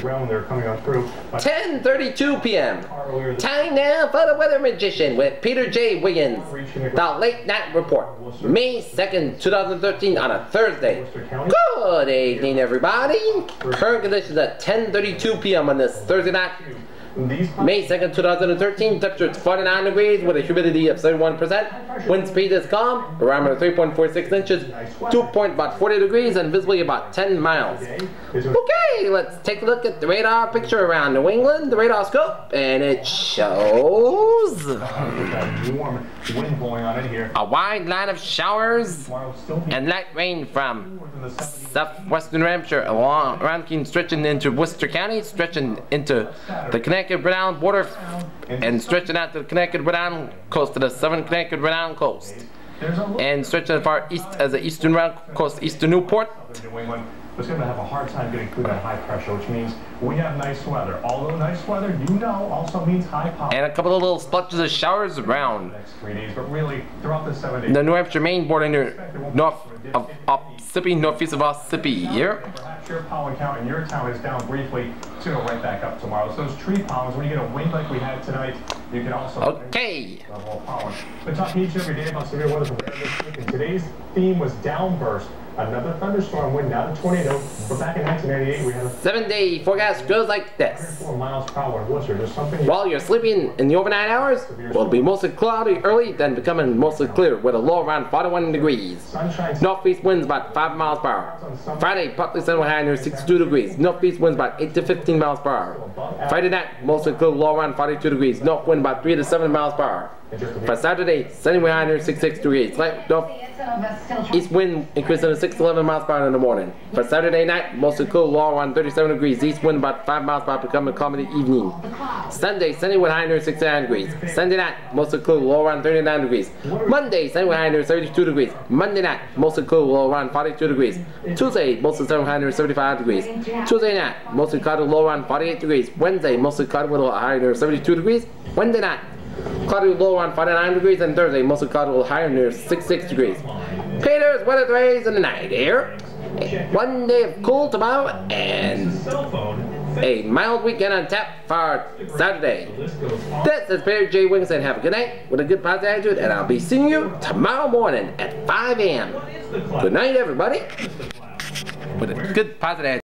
ground they're coming on through. 10:32 p.m. Time now for the Weather Magician with Peter J. Wiggins. The Late Night Report, May 2nd, 2013, on a Thursday. Good evening, everybody. Current conditions at 10:32 p.m. on this Thursday night. May 2nd, 2013, temperature 49 degrees with a humidity of 71%. Wind speed is calm, barometer 3.46 inches, dew point about 40 degrees, and visibly about 10 miles. Okay, let's take a look at the radar picture around New England, the radar scope, and it shows a wide line of showers and light rain from southwestern New Hampshire along Rankin stretching into Worcester County, stretching into the Connecticut Connecticut Rhode Island border and stretching out to the Connecticut Rhode Island coast to the southern Connecticut Rhode Island coast and stretching as far east as the eastern Rhode coast, eastern Newport. It's going to have a hard time getting through that high pressure, which means we have nice weather. Although nice weather, you know, also means high power. And a couple of little splotches of showers around. Next three days, but really throughout the seven days. The New Hampshire Maine border near north of Ossipee, northeast of Ossipee here. Perhaps your pollen count in your town is down briefly. It's going to go right back up tomorrow. So those tree pollens, when you get a wind like we had tonight, you can also... Okay. Pollen. Been talking each and every day about severe weather from this week, and today's theme was downburst. Another thunderstorm wind, not a tornado. But back in 1998, we had a seven-day forecast goes like this. miles per hour Worcester. Something While you're sleeping in the overnight hours, will be mostly cloudy early, then becoming mostly clear with a low around 41 degrees. Northeast winds about 5 miles per hour. Friday, partly sunny high near 62 degrees. Northeast winds about 8 to 15 miles per hour. Friday night, mostly clear, low around 42 degrees. North wind about 3 to 7 miles per hour. For Saturday, sunny high near 66 degrees. Light north east wind increasing to 6 to 11 miles per hour in the morning. For Saturday night, mostly cool, low around 37 degrees. East wind about 5 miles per hour, becoming calm in the evening. Sunday, sunny with high near 69 degrees. Sunday night, mostly cool, low around 39 degrees. Monday, sunny with high near 32 degrees. Monday night, mostly cool, low around 42 degrees. Tuesday, mostly with high near 75 degrees. Tuesday night, mostly cloudy, low around 48 degrees. Wednesday, mostly cloudy with a high near 72 degrees. Wednesday night, cloudy low around 49 degrees, and Thursday mostly cloudy a little higher near 66 degrees. Peter's weather rays in the night here. One day of cool tomorrow and a mild weekend on tap for Saturday. This is Peter J. Wiggins and have a good night with a good positive attitude and I'll be seeing you tomorrow morning at 5 a.m. Good night everybody with a good positive attitude.